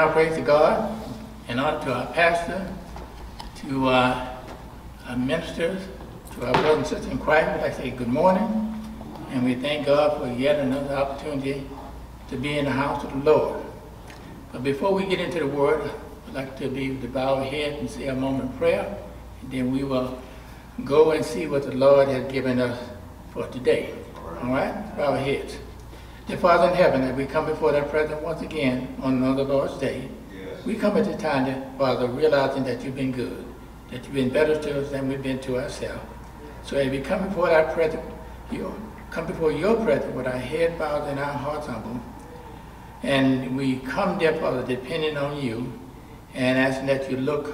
our praise to God and honor to our pastor, to uh, our ministers, to our brothers and sisters in Christ. To say good morning, and we thank God for yet another opportunity to be in the house of the Lord. But before we get into the word, I'd like to be to bow our head and say a moment of prayer, and then we will go and see what the Lord has given us for today. All right? Bow our heads. Dear Father in heaven, as we come before thy presence once again on another Lord's Day, Yes. we come at the time, that, Father, realizing that you've been good, that you've been better to us than we've been to ourselves. So as we come before thy presence, you come before your presence with our head bowed and our hearts humble, and we come there, Father, depending on you, and asking that you look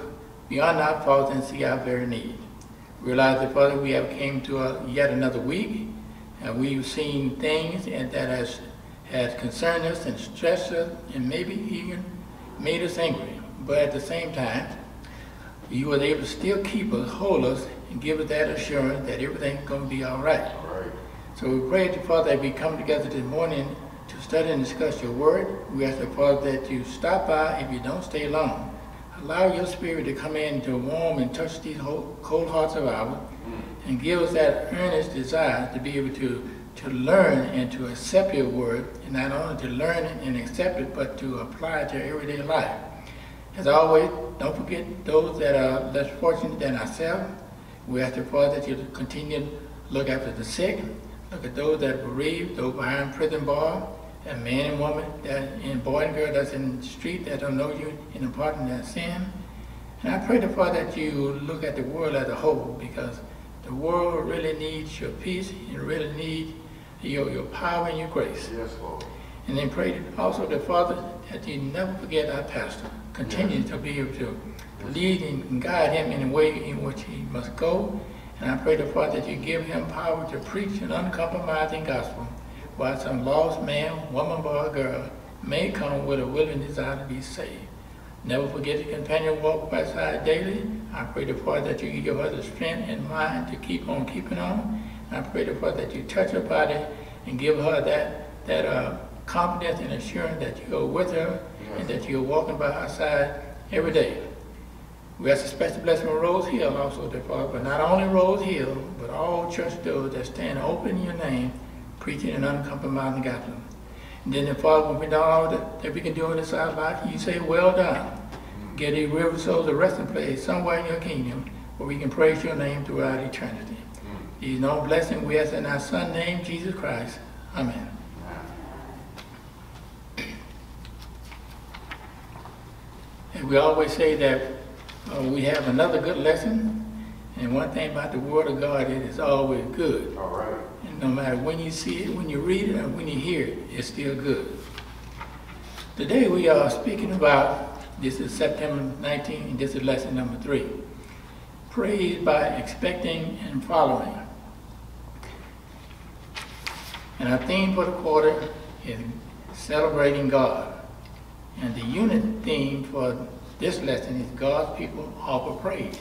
beyond our faults and see our very need. Realize that, Father, we have came to a, yet another week, and we've seen things and that has, has concerned us and stressed us, and maybe even made us angry. But at the same time, you were able to still keep us, hold us, and give us that assurance that everything's going to be all right. All right. So we pray to Father that we come together this morning to study and discuss your word. We ask the Father that you stop by if you don't stay long. Allow your spirit to come in to warm and touch these cold hearts of ours mm. and give us that earnest desire to be able to, to learn and to accept your word, and not only to learn and accept it, but to apply it to everyday life. As always, don't forget those that are less fortunate than ourselves. We ask the Father that you continue to look after the sick, look at those that are bereaved, those behind prison bar, that man and woman, that and boy and girl that's in the street that don't know you and the pardon their sin. And I pray the Father that you look at the world as a whole because the world really needs your peace and really needs your, your power and your grace. Yes, Lord. And then pray also the Father that you never forget our pastor. Continue to be able to lead and guide him in the way in which he must go. And I pray the Father that you give him power to preach an uncompromising gospel while some lost man, woman, boy, or girl may come with a willing desire to be saved. Never forget the companion walk by side daily. I pray the Father that you give her the strength and mind to keep on keeping on. I pray the Father that you touch her body and give her that that uh, confidence and assurance that you are with her and that you're walking by her side every day. We ask a special blessing on Rosehill also, dear Father, but not only Rosehill, but all church doors that stand open in your name, preaching an uncompromising gospel. And then, the Father, when we done all that, that we can do in this our life, you say, well done. Get a river souls a resting place somewhere in your kingdom where we can praise your name throughout eternity. These no blessing we ask in our Son name, Jesus Christ. Amen. And we always say that uh, we have another good lesson. And one thing about the Word of God, it is always good. All right. And no matter when you see it, when you read it, or when you hear it, it's still good. Today we are speaking about, this is September 19, and this is lesson number three. Praise by expecting and following. And our theme for the quarter is celebrating God. And the unit theme for this lesson is God's people offer praise.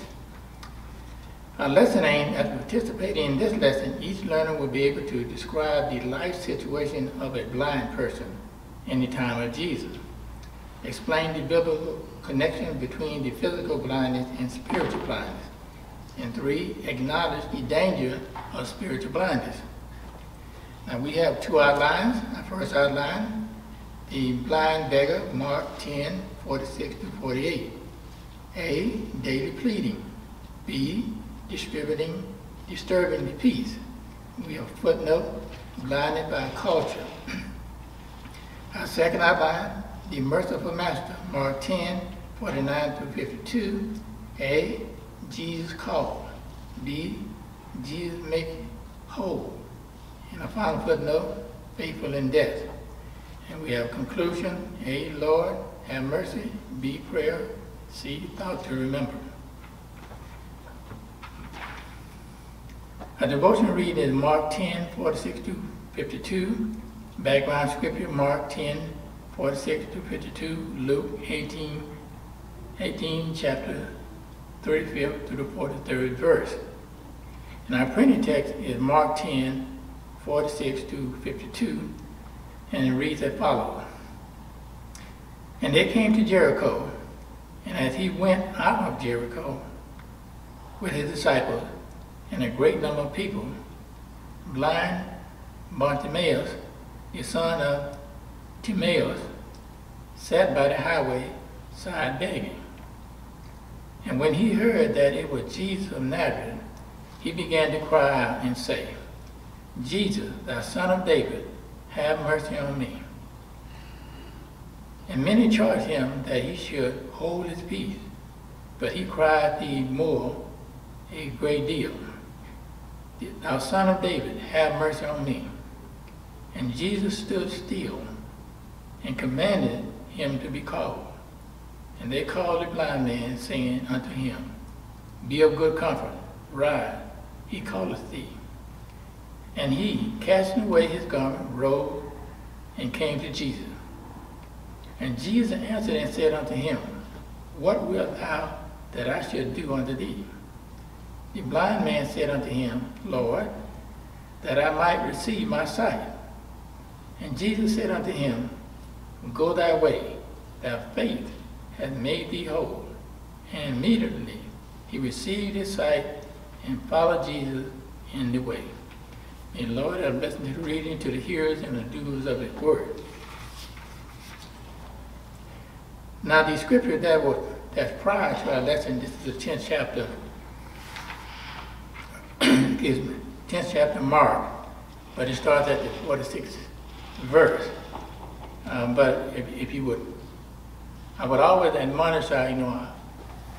Our lesson aim at participating in this lesson, each learner will be able to describe the life situation of a blind person in the time of Jesus. Explain the biblical connection between the physical blindness and spiritual blindness. And three, acknowledge the danger of spiritual blindness. Now we have two outlines. Our first outline, the blind beggar, Mark 10, 46 to 48. A, daily pleading. B, distributing, disturbing the peace. We have footnote, blinded by culture. Our second outline, the merciful master, Mark 10, 49 to 52. A, Jesus called. B, Jesus make whole. And a final footnote, faithful in death. And we have conclusion, A, Lord, have mercy. B, prayer. C, thought to remember. Our devotional reading is Mark 10, 46 to 52. Background scripture, Mark 10, 46 to 52. Luke 18, 18, chapter 35th to the 43rd verse. And our printed text is Mark 10, 46 to 52, and it reads as follows. And they came to Jericho, and as he went out of Jericho with his disciples and a great number of people, blind Bartimaeus, the son of Timaeus, sat by the highway side begging. And when he heard that it was Jesus of Nazareth, he began to cry out and say, Jesus, thou son of David, have mercy on me. And many charged him that he should hold his peace, but he cried the more a great deal. Thou son of David, have mercy on me. And Jesus stood still and commanded him to be called. And they called the blind man, saying unto him, Be of good comfort, rise, he calleth thee. And he, casting away his garment, rose and came to Jesus. And Jesus answered and said unto him, What wilt thou that I should do unto thee? The blind man said unto him, Lord, that I might receive my sight. And Jesus said unto him, Go thy way, thy faith hath made thee whole. And immediately he received his sight and followed Jesus in the way. The Lord have blessed the reading to the hearers and the doers of his word. Now the scripture that was that's prior to our lesson, this is the tenth chapter, excuse me, tenth chapter Mark, but it starts at the forty-sixth verse. Um, but if, if you would, I would always admonish our, you know, our,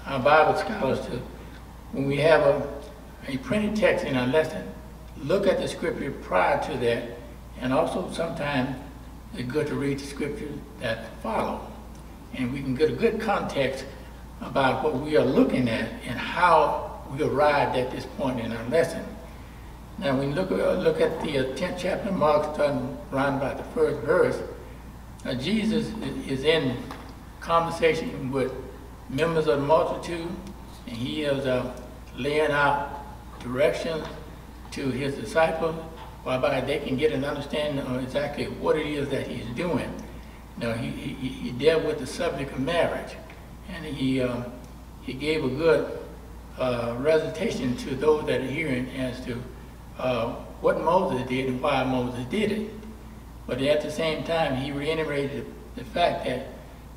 our Bible scholars to, when we have a, a printed text in our lesson, look at the scripture prior to that, and also sometimes it's good to read the scriptures that follow. And we can get a good context about what we are looking at and how we arrived at this point in our lesson. Now, when you look, look at the 10th uh, chapter, Mark, starting around about the first verse, uh, Jesus is in conversation with members of the multitude, and he is uh, laying out directions to his disciples whereby they can get an understanding of exactly what it is that he's doing. Now, he, he, he dealt with the subject of marriage, and he, uh, he gave a good uh, recitation to those that are hearing as to uh, what Moses did and why Moses did it. But at the same time, he reiterated the fact that,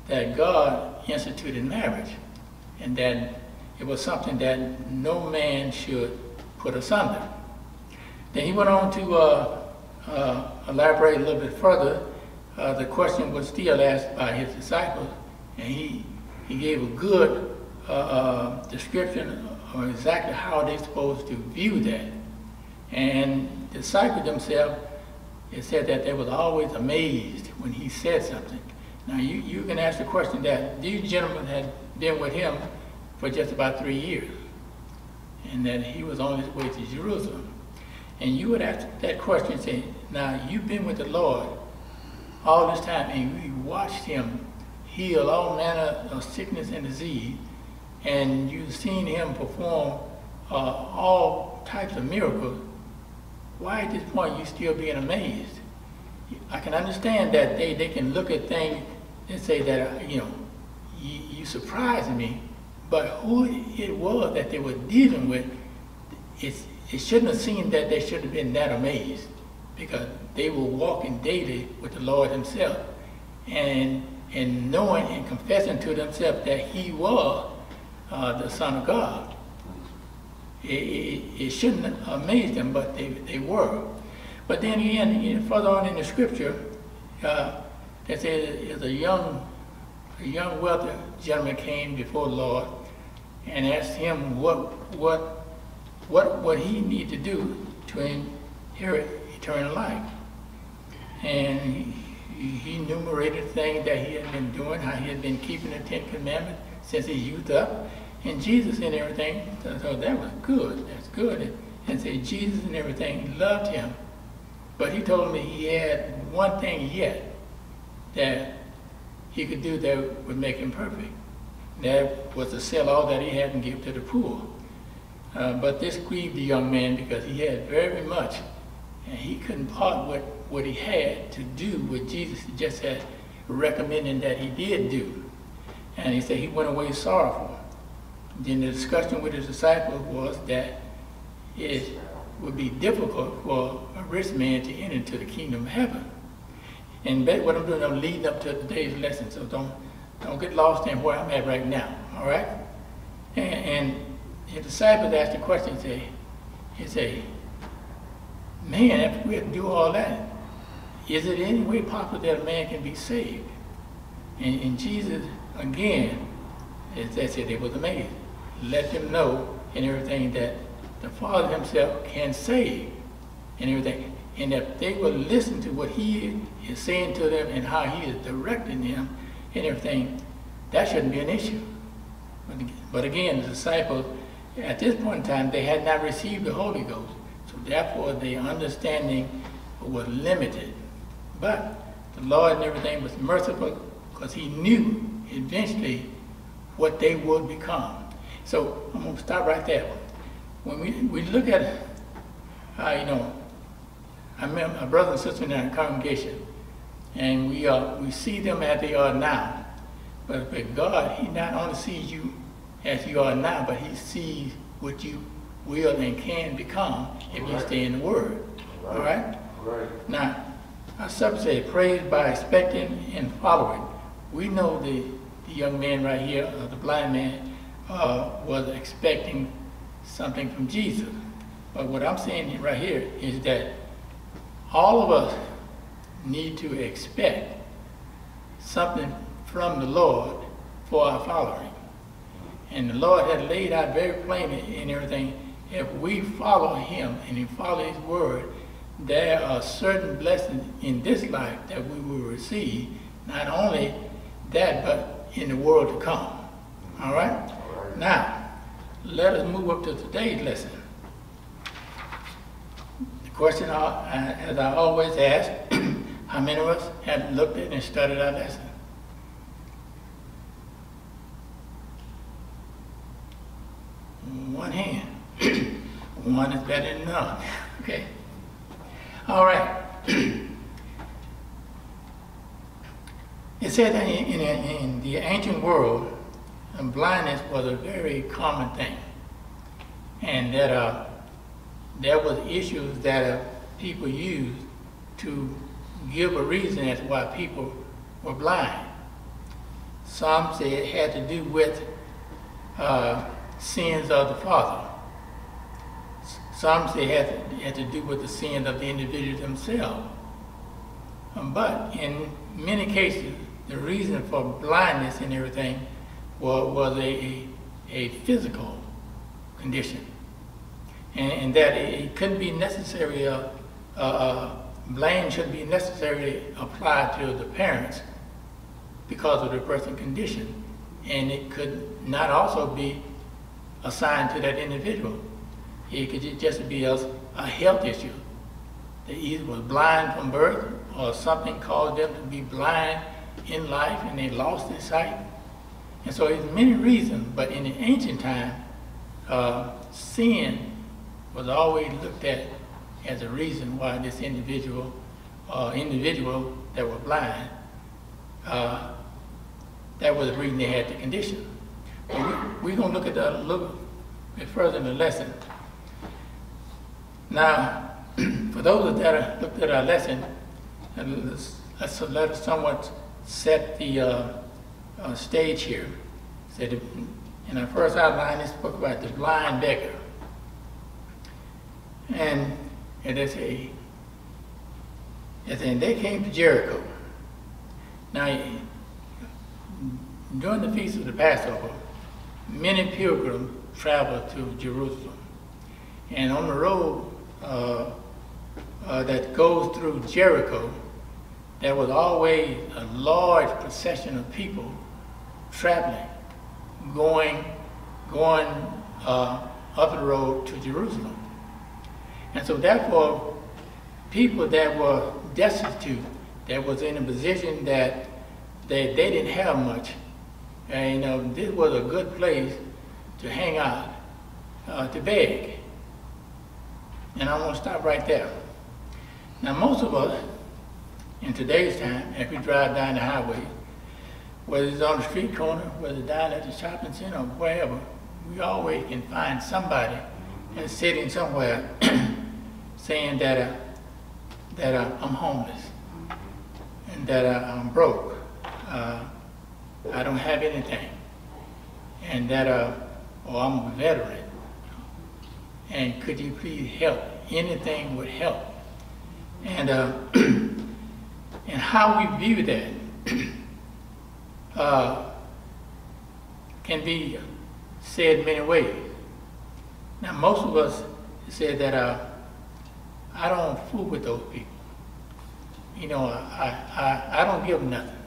that God instituted marriage and that it was something that no man should put asunder. Then he went on to uh, uh, elaborate a little bit further. Uh, the question was still asked by his disciples, and he, he gave a good uh, uh, description of exactly how they're supposed to view that. And the disciples themselves, it said that they was always amazed when he said something. Now you, you can ask the question that these gentlemen had been with him for just about three years, and that he was on his way to Jerusalem. And you would ask that question and say, now you've been with the Lord all this time and you watched him heal all manner of sickness and disease and you've seen him perform uh, all types of miracles, why at this point you still being amazed? I can understand that they, they can look at things and say that, you know, you, you surprised me, but who it was that they were dealing with, it's, it shouldn't have seemed that they should have been that amazed because they were walking daily with the Lord himself and, and knowing and confessing to themselves that he was uh, the Son of God. It, it, it, shouldn't amaze them, but they, they were. But then again, you know, further on in the scripture, uh, they say a young, a young wealthy gentleman came before the Lord and asked him what, what what what he need to do to inherit eternal life. And he, he enumerated things that he had been doing, how he had been keeping the Ten Commandments since his youth up, and Jesus and everything. So, so that was good. That's good. And, and say Jesus and everything loved him. But he told me he had one thing yet that he could do that would make him perfect. That was to sell all that he had and give to the poor. Uh, but this grieved the young man because he had very much, and he couldn't part with what he had to do what Jesus. Just had recommending that he did do. And he said he went away sorrowful. Then the discussion with his disciples was that it would be difficult for a rich man to enter into the kingdom of heaven. And that, what I'm doing, I'm leading up to today's lesson, so don't don't get lost in where I'm at right now. All right? And, and his disciples asked the question, say, he say, man, if we do all that, is it any way possible that a man can be saved? And, and Jesus, again, as they said, they was amazed. Let them know and everything that the Father himself can save and everything. And if they will listen to what he is saying to them and how he is directing them and everything, that shouldn't be an issue. But again, the disciples, at this point in time, they had not received the Holy Ghost. So therefore, their understanding was limited. But the Lord and everything was merciful because he knew eventually what they would become. So I'm going to stop right there. When we, we look at, uh, you know, I met my brother and sister in our congregation, and we, we see them as they are now. But with God, he not only sees you as you are now, but he sees what you will and can become if you stay in the Word. All right? Right. Now, our says, praise by expecting and following. We know the, the young man right here, uh, the blind man, uh, was expecting something from Jesus. But what I'm saying right here is that all of us need to expect something from the Lord for our following. And the Lord had laid out very plainly in everything, if we follow him and we follow his word, there are certain blessings in this life that we will receive. Not only that, but in the world to come. All right? Now, let us move up to today's lesson. The question, as I always ask, how many of us have looked at and studied our lesson? One hand. One is better than none. Okay? All right. it said that in, in, in the ancient world, blindness was a very common thing. And that uh, there was issues that uh, people used to give a reason as to why people were blind. Some say it had to do with uh, sins of the father. Some say it had to, had to do with the sins of the individual themselves. Um, but in many cases, the reason for blindness and everything was, was a, a physical condition. And, and that it, couldn't be necessary, uh, uh, uh, blame shouldn't be necessarily applied to the parents because of the person's condition. And it could not also be assigned to that individual. It could just be a, a health issue. They either was blind from birth or something caused them to be blind in life and they lost their sight. And so there's many reasons, but in the ancient time, uh, sin was always looked at as a reason why this individual, uh, individual that were blind, uh, that was the reason they had the condition. But we, we're going to look at that a little bit further in the lesson. Now, for those that looked at our lesson, let's, let's somewhat set the uh, uh, stage here. Said in our first outline, it spoke about the blind beggar. And it is a, and they came to Jericho. Now, during the feast of the Passover, many pilgrims traveled to Jerusalem. And on the road uh, uh, that goes through Jericho, there was always a large procession of people traveling, going, going uh, up the road to Jerusalem. And so therefore, people that were destitute, that was in a position that they, they didn't have much, and you know, this was a good place to hang out, uh, to beg. And I want to stop right there. Now, most of us in today's time, if we drive down the highway, whether it's on the street corner, whether it's down at the shopping center, or wherever, we always can find somebody that's sitting somewhere saying that, uh, that uh, I'm homeless and that uh, I'm broke. I don't have anything. And that, uh, or I'm a veteran. And could you please help? Anything would help. And, uh, and how we view that uh, can be said many ways. Now, most of us said that uh, I don't fool with those people. You know, I, I, I don't give them nothing.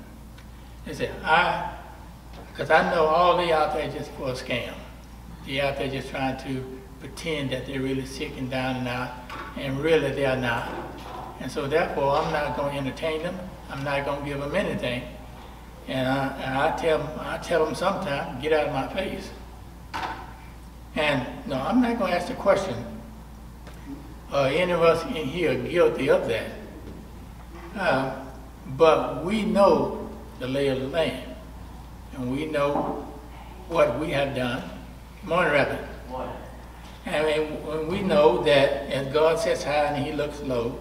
They said, I, because I know all they out there just for a scam. They out there just trying to pretend that they're really sick and down and out, and really they're not. And so therefore, I'm not going to entertain them. I'm not going to give them anything. And I, and I tell them, I tell them sometimes, get out of my face. And no, I'm not going to ask the question, are any of us in here guilty of that? Uh, but we know the lay of the land, and we know what we have done. Morning, Reverend. I mean, when we know that as God sits high and He looks low,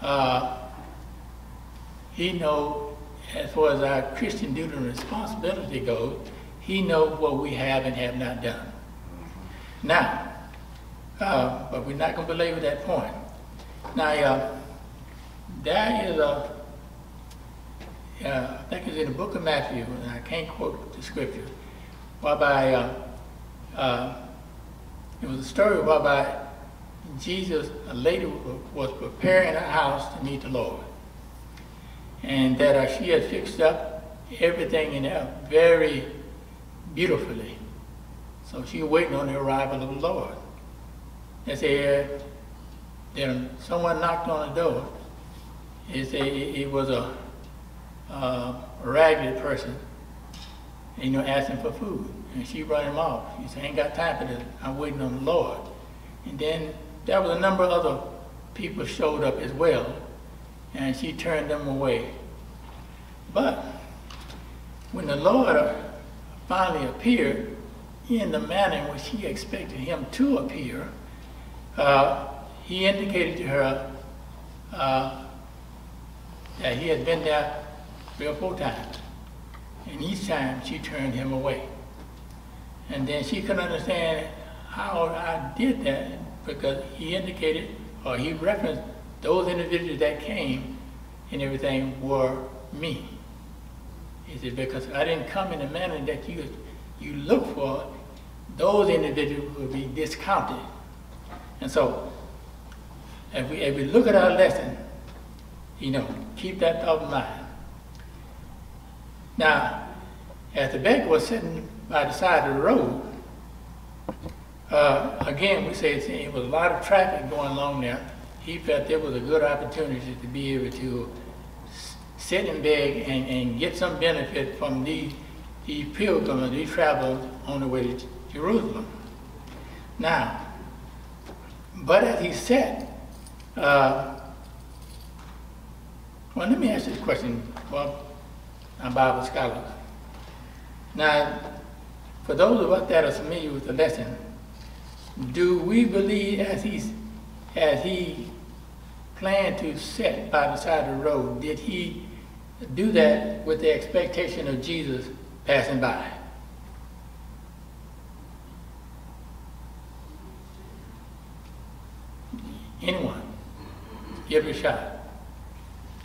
uh, He knows as far as our Christian duty and responsibility goes, He knows what we have and have not done. Now, uh, but we're not going to belabor that point. Now, uh, there is a, uh, I think it's in the book of Matthew, and I can't quote the scripture, whereby uh, uh, it was a story whereby Jesus, a lady was preparing a house to meet the Lord. And that uh, she had fixed up everything in there very beautifully. So she was waiting on the arrival of the Lord. They said, then someone knocked on the door. It, said it was a, a ragged person, you know, asking for food. And she brought him off. She said, I ain't got time for this. I'm waiting on the Lord. And then there was a number of other people showed up as well. And she turned them away. But when the Lord finally appeared in the manner in which she expected him to appear, uh, he indicated to her uh, that he had been there three or four times. And each time she turned him away. And then she couldn't understand how I did that because he indicated or he referenced those individuals that came and everything were me. He said, because I didn't come in the manner that you, you look for, those individuals will be discounted. And so, if we, if we look at our lesson, you know, keep that thought in mind. Now, as the beggar was sitting by the side of the road, uh, again, we say it was a lot of traffic going along there. He felt there was a good opportunity to be able to sit and beg and, and get some benefit from these, these pilgrims, these travelers on the way to Jerusalem. Now, but as he said, uh, well, let me ask this question. Well, I'm Bible scholars. Now, for those of us that are familiar with the lesson, do we believe as he, as he planned to sit by the side of the road, did he do that with the expectation of Jesus passing by? Anyone? Give it a shot.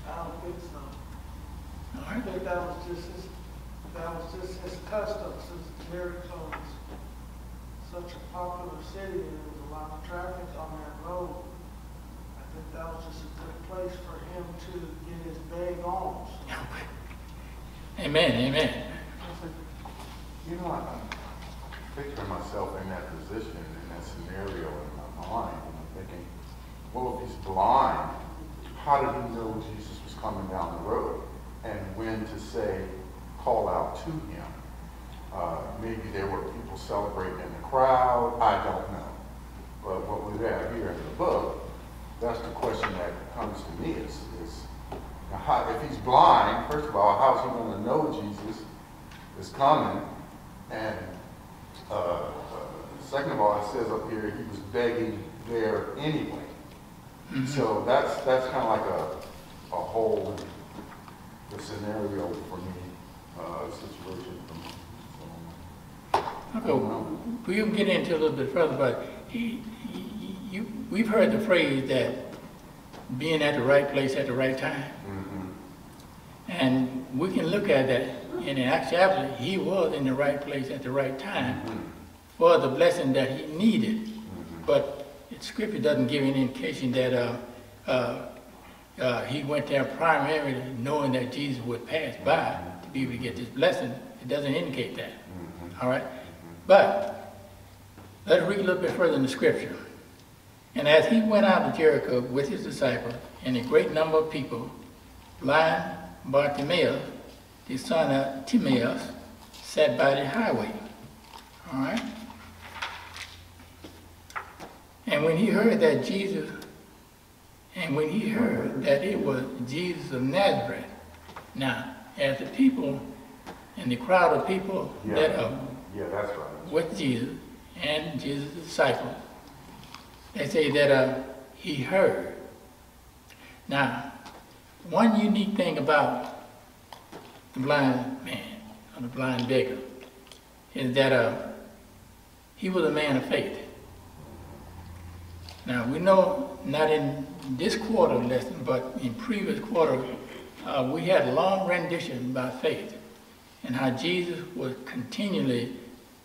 I don't think so. All I think that was just his, that was just his custom since Jericho was such a popular city and there was a lot of traffic on that road. I think that was just a good place for him to get his bag on. So, Amen, amen. You know, I'm picturing myself in that position, in that scenario in my mind, and I'm thinking, well, if he's blind, how did he know Jesus was coming down the road? And when to say, call out to him? Uh, maybe there were people celebrating in the crowd, I don't know. But what we have here in the book, that's the question that comes to me is, is how, if he's blind, first of all, how's he gonna know Jesus is coming? And, uh, uh, second of all, it says up here, he was begging there anyway. So that's, that's kind of like a, a whole, the scenario for me, uh, situation for me. So, Okay, we'll get into a little bit further, but he, you, we've heard the phrase that being at the right place at the right time. mhm, And we can look at that, and in actuality, he was in the right place at the right time mhm, for the blessing that he needed. mhm. But scripture doesn't give any indication that, uh, uh, uh, he went there primarily knowing that Jesus would pass by to be able to get this blessing. It doesn't indicate that. Mhm. All right? But let's read a little bit further in the scripture. And as he went out of Jericho with his disciples and a great number of people, blind Bartimaeus, the son of Timaeus, sat by the highway. All right? And when he heard that Jesus, and when he heard that it was Jesus of Nazareth, now, as the people and the crowd of people that Yeah. are Yeah, that's right. with Jesus and Jesus' disciples. They say that uh, he heard. Now, one unique thing about the blind man or the blind beggar is that uh, he was a man of faith. Now, we know not in this quarter lesson, but in previous quarter, uh, we had long rendition by faith and how Jesus was continually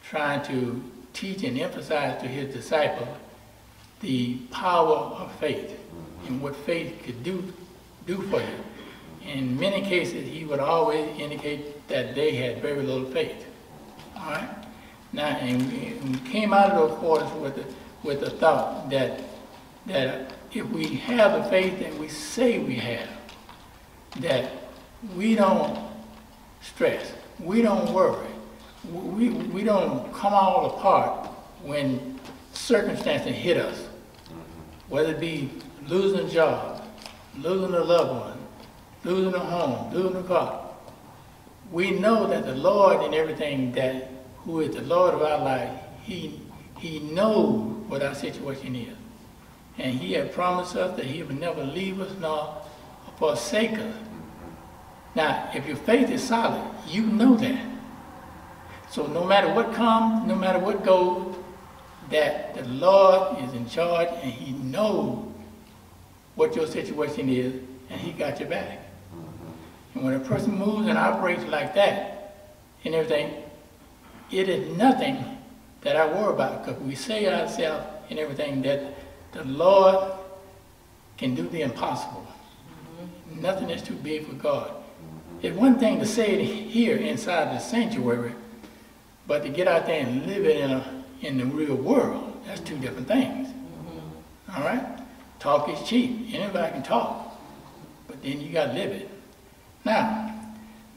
trying to teach and emphasize to his disciples the power of faith and what faith could do, do for you. In many cases, he would always indicate that they had very little faith. All right? Now, and we, and we came out of those quarters with the, with the thought that, that if we have the faith that we say we have, that we don't stress, we don't worry, we, we don't come all apart when circumstances hit us, whether it be losing a job, losing a loved one, losing a home, losing a car. We know that the Lord in everything that, who is the Lord of our life, He, He knows what our situation is. And He had promised us that He would never leave us nor forsake us. Now, if your faith is solid, you know that. So no matter what comes, no matter what goes, that the Lord is in charge and He knows what your situation is and He got your back. And when a person moves and operates like that and everything, it is nothing that I worry about because we say ourselves and everything that the Lord can do the impossible. Nothing is too big for God. It's one thing to say it here inside the sanctuary, but to get out there and live it in, a, in the real world, that's two different things. All right? Talk is cheap. Anybody can talk, but then you got to live it. Now,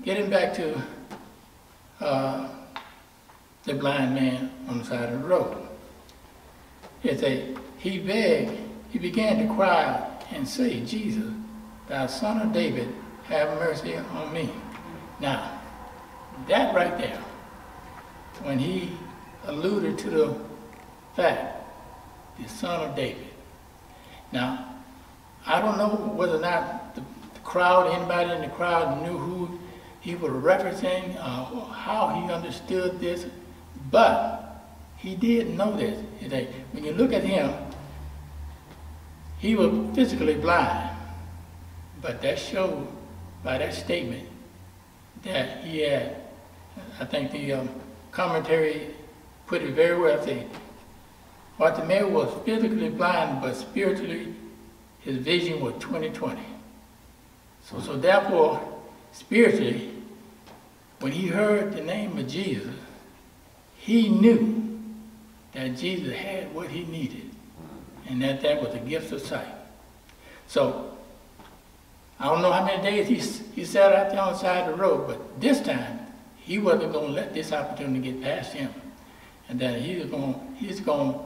getting back to uh, the blind man on the side of the road. It's a, he begged, he began to cry and say, Jesus, thou son of David, have mercy on me. Now, that right there, when he alluded to the fact, the son of David. Now, I don't know whether or not the, the crowd, anybody in the crowd knew who he was referencing, uh, how he understood this, but he did know this. When you look at him, he was physically blind, but that showed by that statement that he had, I think the um, commentary put it very well, saying, Bartimaeus was physically blind, but spiritually his vision was 20/20. So, so therefore, spiritually, when he heard the name of Jesus, he knew that Jesus had what he needed, and that that was a gift of sight. So, I don't know how many days he, he sat out there on the side of the road, but this time, he wasn't going to let this opportunity get past him. And that he was going, he's going to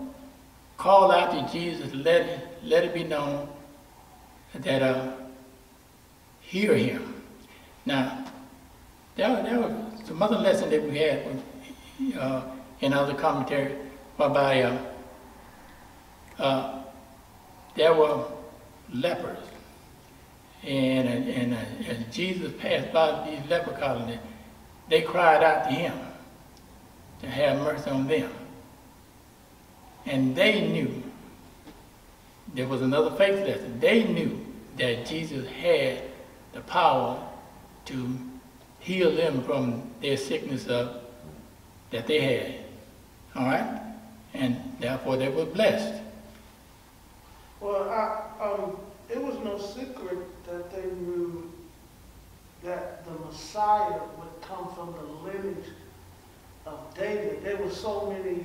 call out to Jesus, let it, let it be known that uh, hear him. Now, there, there was some other lesson that we had uh, in other commentary whereby uh, uh, there were lepers. And, and uh, as Jesus passed by these leper colonies, they cried out to him to have mercy on them. And they knew, there was another faith lesson, they knew that Jesus had the power to heal them from their sickness of, that they had. All right? And therefore they were blessed. Well, I, um, it was no secret that they knew that the Messiah would come from the lineage of David. There were so many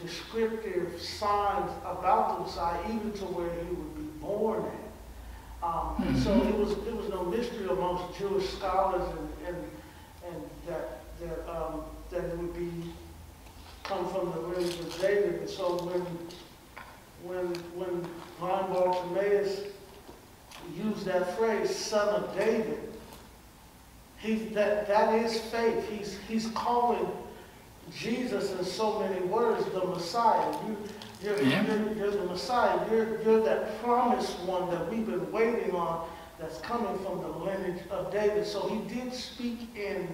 descriptive signs about the Messiah, even to where he would be born at. Um, and so it was it was no mystery amongst Jewish scholars and and, and that that um, that it would be come from the lineage of David. And so when when when blind Bartimaeus used that phrase, "son of David," he that that is faith. He's he's calling Jesus in so many words the Messiah. You, you're, Yeah. you're, you're the Messiah. You're, you're that promised one that we've been waiting on that's coming from the lineage of David. So he did speak in,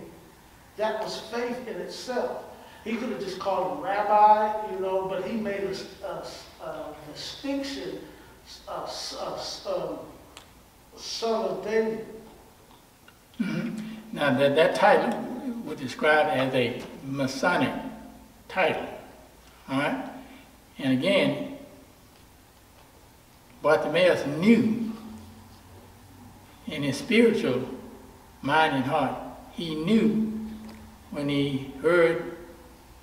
that was faith in itself. He could have just called him rabbi, you know, but he made a, a, a distinction, a, a, um, son of David. Now, that, that title was described as a Messianic title. All right? And again, Bartimaeus knew in his spiritual mind and heart, he knew when he heard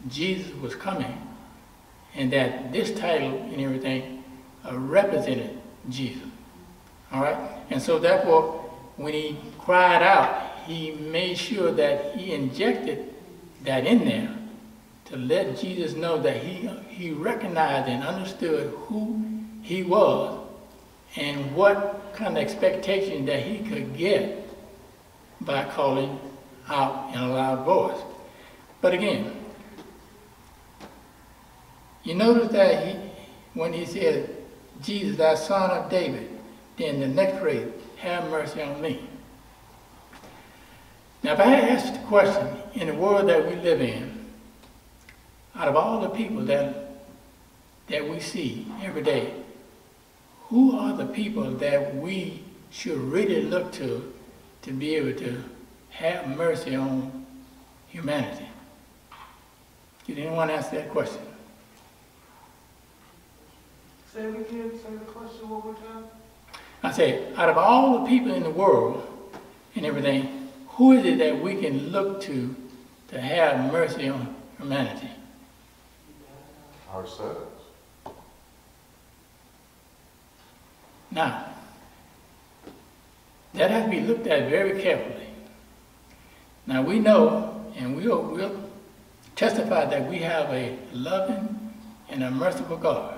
Jesus was coming and that this title and everything uh, represented Jesus. All right? And so therefore, when he cried out, he made sure that he injected that in there to let Jesus know that he, he recognized and understood who he was and what kind of expectation that he could get by calling out in a loud voice. But again, you notice that he, when he said, Jesus, thy son of David, then the next phrase, have mercy on me. Now, if I ask the question, in the world that we live in, out of all the people that, that we see every day, who are the people that we should really look to to be able to have mercy on humanity? You Did anyone ask that question? Say it again, say the question one more time. I say, out of all the people in the world and everything, who is it that we can look to to have mercy on humanity? Ourselves. Now, that has to be looked at very carefully. Now, we know and we'll, we'll testify that we have a loving and a merciful God,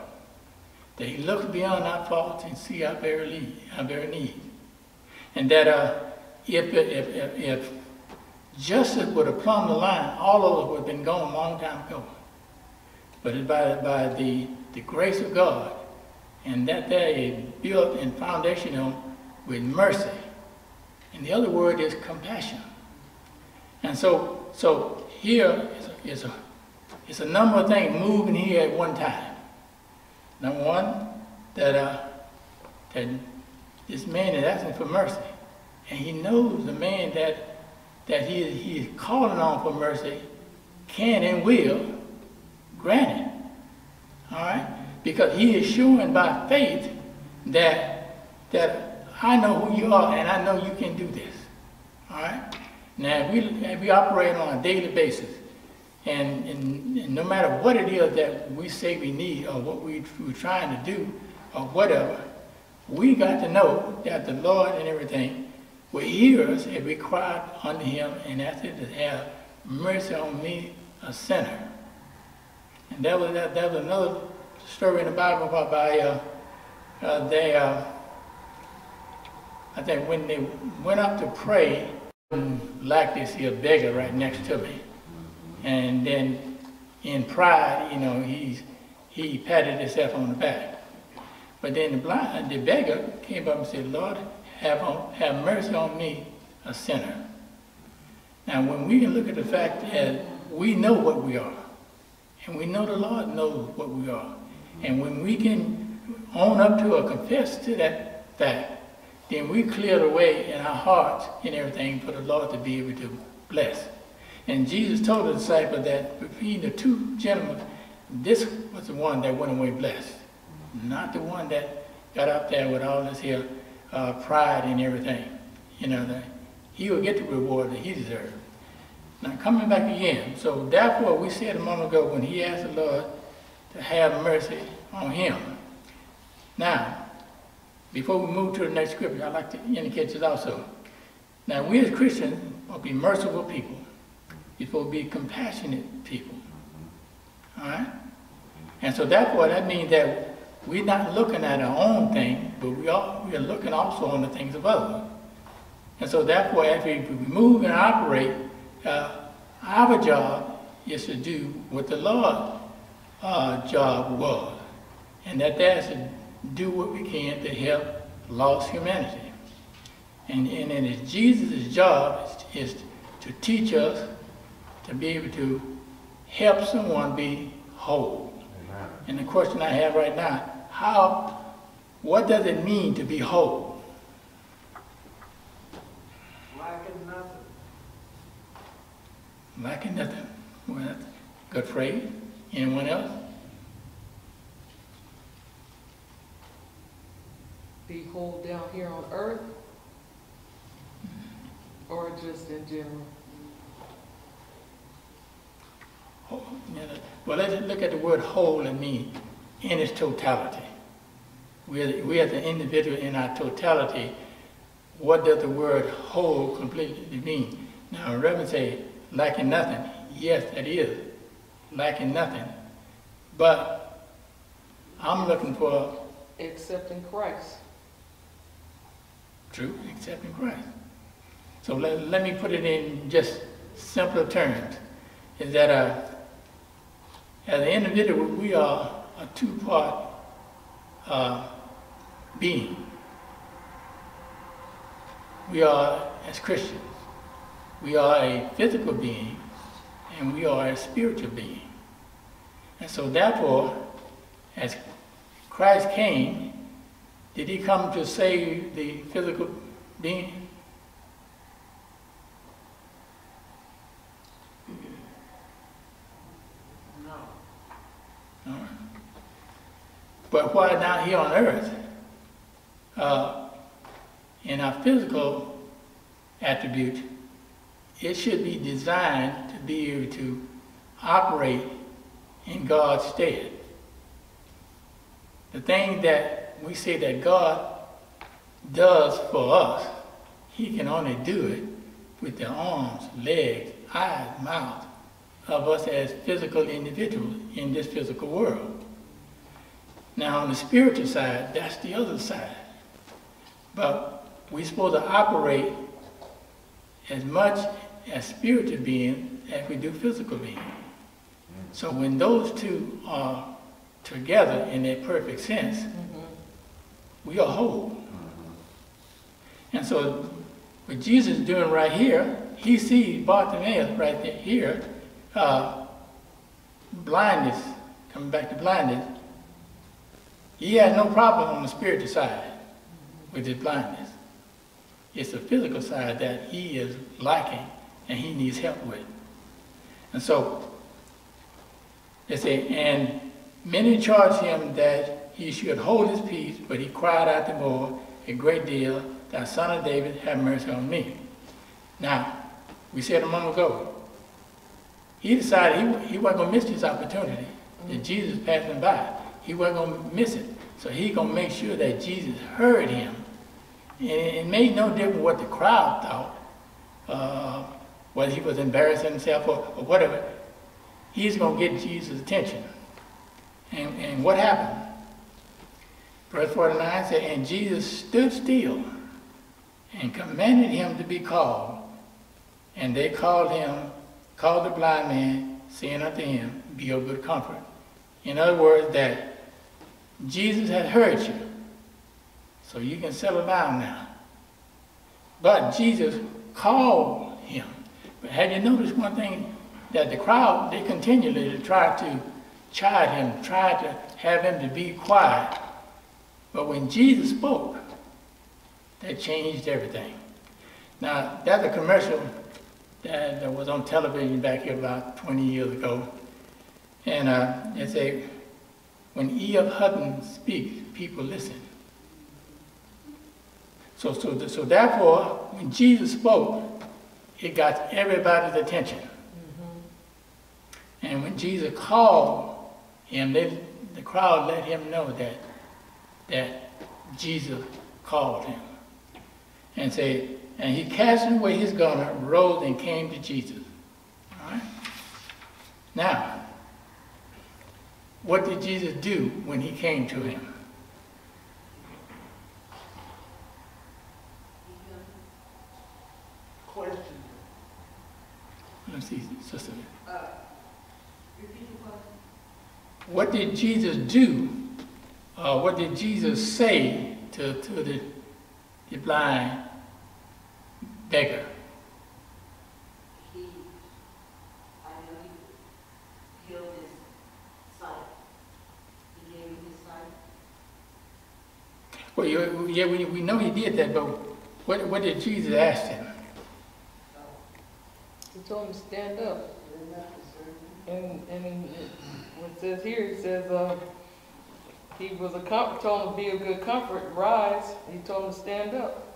that He looks beyond our faults and see our very need, our very need. And that uh, if, if, if, if justice would have plumbed the line, all of us would have been gone a long time ago. But by, by the, the grace of God and that is built and foundational with mercy. And the other word is compassion. And so, so here is a, is a, is a number of things moving here at one time. Number one, that, uh, that this man is asking for mercy. And he knows the man that, that he, is- he is calling on for mercy can and will grant it. All right? Because he is showing by faith that, that I know who you are and I know you can do this. All right? Now, if we, if we operate on a daily basis, and, and, and no matter what it is that we say we need or what we, we're trying to do or whatever, we got to know that the Lord and everything will hear us if we cry unto him and ask him to have mercy on me, a sinner. And that was, that, that was another story in the Bible whereby uh, uh, they, uh, I think when they went up to pray, like this here beggar right next to me. And then in pride, you know, he's, he patted himself on the back. But then the blind, the beggar came up and said, Lord, have, on, have mercy on me, a sinner. Now, when we can look at the fact that we know what we are, and we know the Lord knows what we are, and when we can own up to or confess to that fact, then we clear the way in our hearts and everything for the Lord to be able to bless. And Jesus told the disciples that between the two gentlemen, this was the one that went away blessed, not the one that got up there with all this here uh, pride and everything. You know, that he will get the reward that he deserved. Now, coming back again, so therefore we said a moment ago when he asked the Lord to have mercy on him. Now, before we move to the next scripture, I'd like to indicate this also. Now, we as Christians will be merciful people. We're supposed to be compassionate people. All right? And so therefore, that means that we're not looking at our own thing, but we are, we are looking also on the things of others. And so therefore, as we move and operate, uh, our job is to do what the Lord's uh, job was. And that that's to do what we can to help lost humanity. And, and, and it's Jesus' job is, is to teach us to be able to help someone be whole. Amen. And the question I have right now, how, what does it mean to be whole? Lacking nothing. Lacking nothing. Well, that's a good phrase. Anyone else? be whole down here on earth? Or just in general? Whole, yeah, Well, let's look at the word whole and mean in its totality. We are, we are the individual in our totality. What does the word whole completely mean? Now, Reverend say lacking nothing. Yes, that is lacking nothing. But I'm looking for Accepting Christ. True, accepting Christ. So let, let me put it in just simpler terms. Is that uh, as an individual, we are a two-part uh, being. We are, as Christians, we are a physical being and we are a spiritual being. And so therefore, as Christ came did he come to save the physical being? No. All right. But why not here on earth? Uh, in our physical attribute, it should be designed to be able to operate in God's stead. The thing that we say that God does for us, he can only do it with the arms, legs, eyes, mouth of us as physical individuals in this physical world. Now on the spiritual side, that's the other side. But we're supposed to operate as much as spiritual beings as we do physical beings. So when those two are together in their perfect sense, we are whole. And so what Jesus is doing right here, he sees Bartimaeus right there, here, uh, blindness, coming back to blindness. He has no problem on the spiritual side with his blindness. It's the physical side that he is lacking and he needs help with. And so, they say, and many charged him that he should hold his peace, but he cried out the more a great deal, Thou son of David, have mercy on me. Now, we said a moment ago, he decided he, he wasn't going to miss this opportunity that Jesus him by. He wasn't going to miss it. So he to make sure that Jesus heard him. And it made no difference what the crowd thought, uh, whether he was embarrassing himself or, or whatever. He's going to get Jesus' attention. And, and what happened? Verse 49 said, And Jesus stood still and commanded him to be called. And they called him, called the blind man, saying unto him, Be of good comfort. In other words, that Jesus had heard you, so you can settle down now. But Jesus called him. But had you noticed one thing? That the crowd, they continually tried to chide him, tried to have him to be quiet. But when Jesus spoke, that changed everything. Now, that's a commercial that, was on television back here about 20 years ago. And uh, they when E.F. Hutton speaks, people listen. So, so, so therefore, when Jesus spoke, it got everybody's attention. Mm-hmm. And when Jesus called him, they, the crowd let him know that, that Jesus called him. And say, and he cast away his garment, rose, and came to Jesus. All right? Now, what did Jesus do when he came to him? Question. Let's see, sister. What did Jesus do? Uh, what did Jesus say to, to the, the blind beggar? he, I know he healed his sight. He gave him his sight. Well, you, yeah, we, we know he did that, but what, what did Jesus ask him? He told him to stand up. And, and it- what it says here, it says, uh, he was a comfort, told him to be of good comfort, rise. He told him to stand up.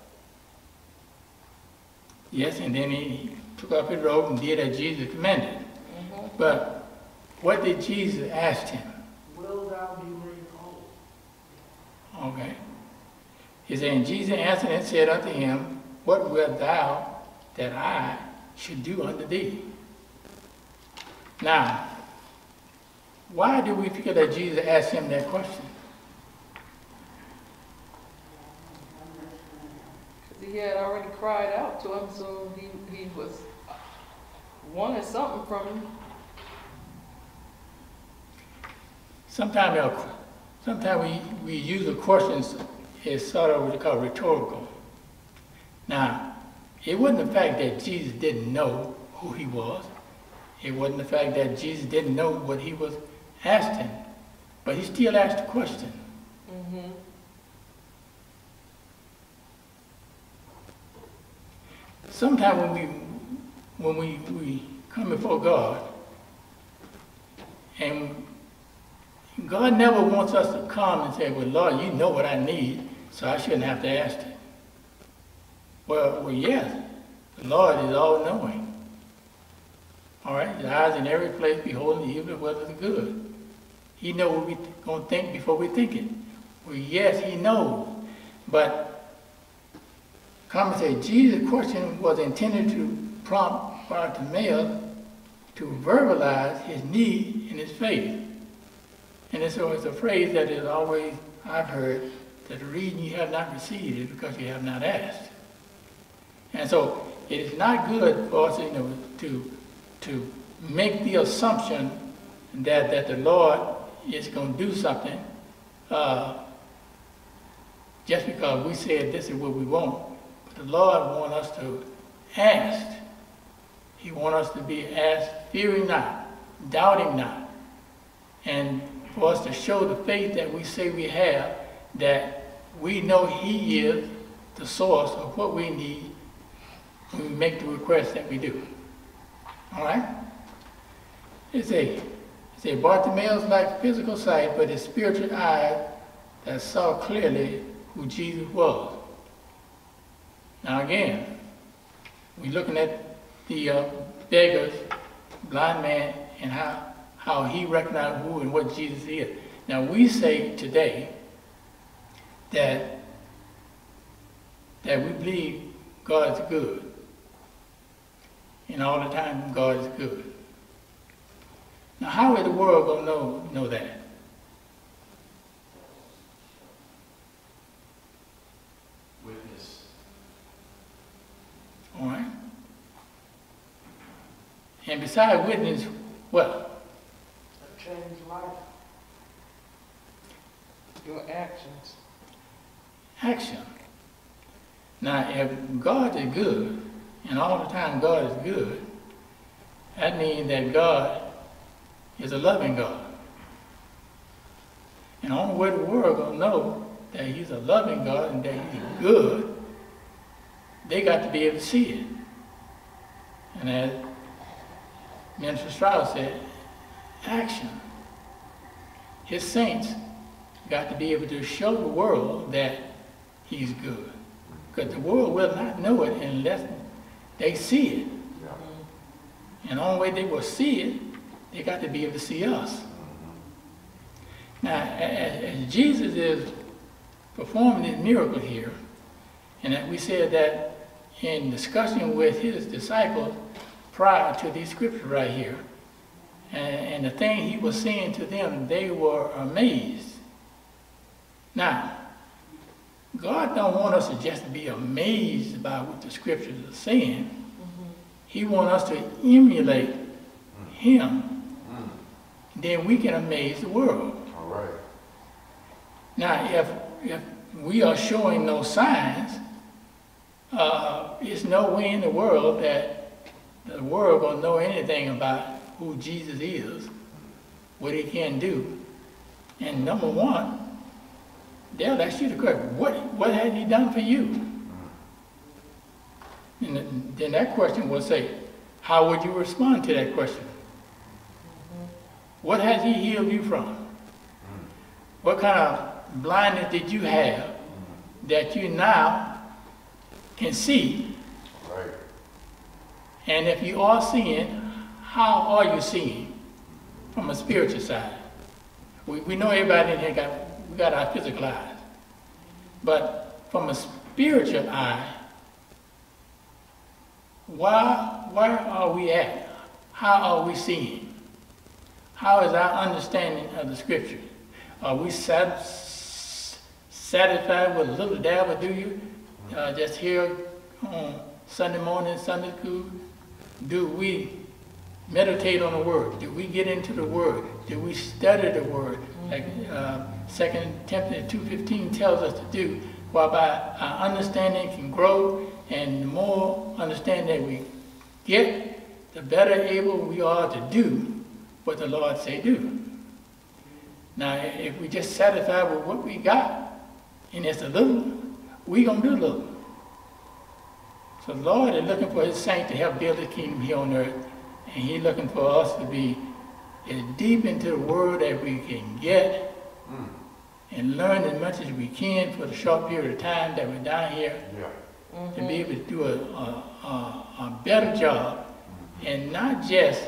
Yes, and then he took up his robe and did as Jesus commanded. Mhm. But what did Jesus ask him? Will thou be made whole? Okay. He said, and Jesus answered and said unto him, What wilt thou that I should do unto thee? Now, why do we feel that Jesus asked him that question? Because he had already cried out to him, so he, he was wanted something from him. Sometimes, uh, sometimes we, we use the questions as sort of what they call rhetorical. Now, it wasn't the fact that Jesus didn't know who he was. It wasn't the fact that Jesus didn't know what he was asking, but he still asked the question. Mm-hmm. Sometimes when we when we, we come before God, and God never wants us to come and say, Well, Lord, you know what I need, so I shouldn't have to ask it. Well, well, yes, the Lord is all knowing. All right, his eyes in every place, beholding the evil whether the good. He knows what we're going to think before we think it. Well, yes, he knows. But come and say, Jesus' question was intended to prompt Bartimaeus to verbalize his need and his faith. And it's, so it's a phrase that is always, I've heard, that the reason you have not received is because you have not asked. And so it is not good for us, you know, to, to make the assumption that, that the Lord is going to do something uh, just because we said this is what we want. But the Lord wants us to ask. He wants us to be asked, fearing not, doubting not. And for us to show the faith that we say we have, that we know He is the source of what we need when we make the request that we do. All right? It's a, it's Bartimaeus like physical sight, but his spiritual eyes that saw clearly who Jesus was. Now again, we're looking at the uh, beggar's blind man and how, how he recognized who and what Jesus is. Now we say today that that we believe God is good. And all the time God is good. Now how is the world gonna know know that? Witness. Alright. And besides witness, what? Your actions. Action. Now, if God is good, and all the time God is good, that means that God is a loving God. And only way the world gonna know that He's a loving God and that He's good, they got to be able to see it. And as Minister Strauss said, action. His saints got to be able to show the world that He's good. Because the world will not know it unless they see it. And the only way they will see it, they got to be able to see us. Mm-hmm. Now, a- a- as Jesus is performing this miracle here, and we said that in discussion with his disciples prior to these scriptures right here, and, and the thing he was saying to them, they were amazed. Now, God don't want us to just be amazed about what the scriptures are saying. Mm-hmm. He want us to emulate mm. him. Mm. Then we can amaze the world. All right. Now, if, if we are showing no signs, uh, it's no way in the world that the world gonna know anything about who Jesus is, what he can do. And number one, they'll ask you the question, what, what has he done for you? And then- then that question will say, how would you respond to that question? What has he healed you from? What kind of blindness did you have that you now can see? Right. And if you are seeing, how are you seeing from a spiritual side? We, we know everybody in here got, we got our physical eyes. But from a spiritual eye, why, where are we at? How are we seeing? How is our understanding of the scriptures? Are we sat, satisfied with a little dab of do you? Uh, just here on Sunday morning, Sunday school? Do we meditate on the Word? Do we get into the Word? Do we study the Word? Like uh, 2 Timothy 2.15 tells us to do, whereby our understanding can grow, and the more understanding we get, the better able we are to do what the Lord say do. Now, if we just satisfy with what we got, and it's a little, we gonna do little. So the Lord is looking for his saints to help build the kingdom here on earth, and he's looking for us to be as deep into the word as we can get, Mm. And learn as much as we can for the short period of time that we're down here, Yeah. to be able to do a, a, a, a better job, mm-hmm. and not just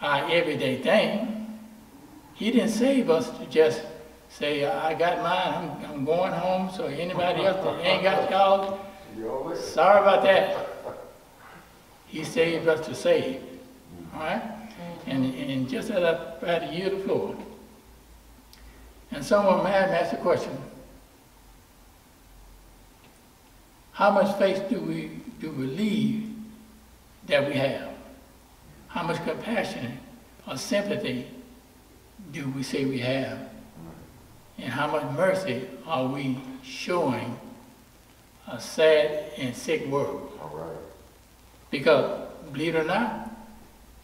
our everyday thing. He didn't save us to just say, I got mine, I'm, I'm going home, so anybody else that ain't got y'all, You all there? sorry about that. He saved us to save, all right? Mm-hmm. And, and just as I try to yield the floor, and some someone might ask the question, how much faith do we, do we believe that we have? How much compassion or sympathy do we say we have? And how much mercy are we showing a sad and sick world? All right. Because, believe it or not,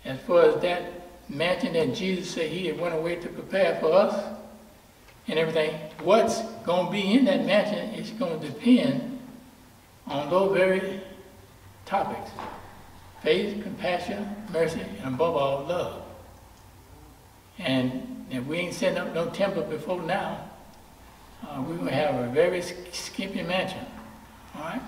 as far as that mansion that Jesus said he had went away to prepare for us and everything, what's going to be in that mansion is going to depend on those very topics. Faith, compassion, mercy, and above all, love. And if we ain't setting up no temple before now, uh, going to have a very skimpy mansion. All right?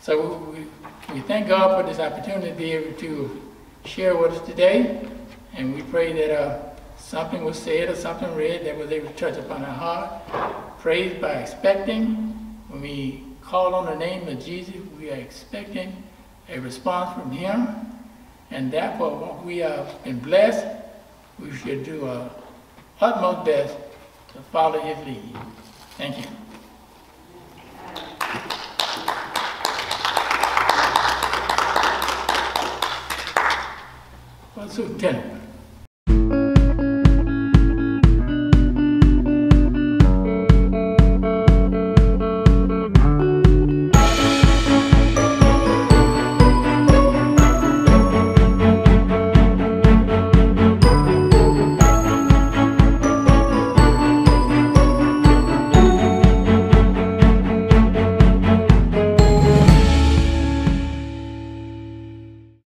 So we, we thank God for this opportunity to be able to share with us today. And we pray that uh, something was said or something read that was able to touch upon our heart. Praise by expecting. When we call on the name of Jesus, we are expecting a response from Him. And therefore, when we have been blessed, we should do our utmost best to follow His lead. Thank you. Well, Superintendent,